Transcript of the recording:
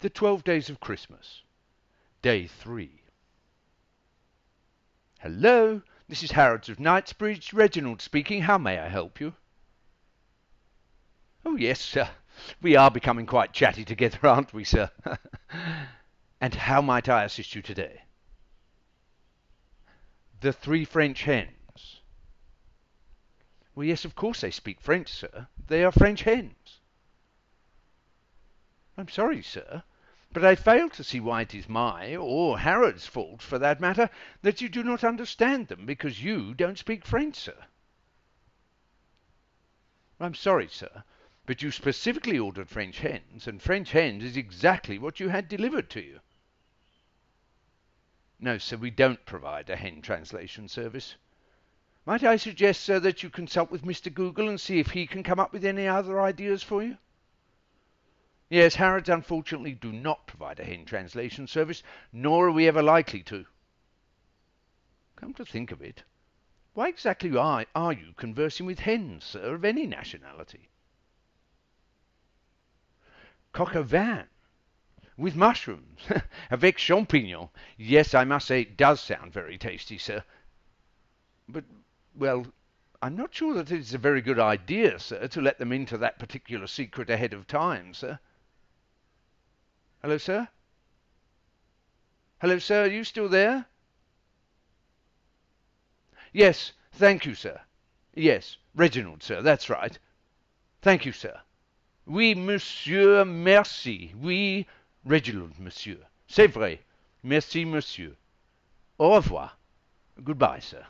The Twelve Days of Christmas. Day 3. Hello, this is Harrods of Knightsbridge. Reginald speaking. How may I help you? Oh, yes, sir. We are becoming quite chatty together, aren't we, sir? and how might I assist you today? The three French hens. Well, yes, of course they speak French, sir. They are French hens. I'm sorry, sir, but I fail to see why it is my, or Harrod's fault, for that matter, that you do not understand them, because you don't speak French, sir. I'm sorry, sir, but you specifically ordered French hens, and French hens is exactly what you had delivered to you. No, sir, we don't provide a hen translation service. Might I suggest, sir, that you consult with Mr. Google and see if he can come up with any other ideas for you? Yes, Harrods unfortunately do not provide a hen translation service, nor are we ever likely to. Come to think of it, why exactly are, you conversing with hens, sir, of any nationality? Coq au vin, with mushrooms, avec champignons. Yes, I must say it does sound very tasty, sir. But, well, I'm not sure that it's a very good idea, sir, to let them into that particular secret ahead of time, sir. Hello, sir? Hello, sir, are you still there? Yes, thank you, sir. Yes, Reginald, sir, that's right. Thank you, sir. Oui, monsieur, merci. Oui, Reginald, monsieur. C'est vrai. Merci, monsieur. Au revoir. Goodbye, sir.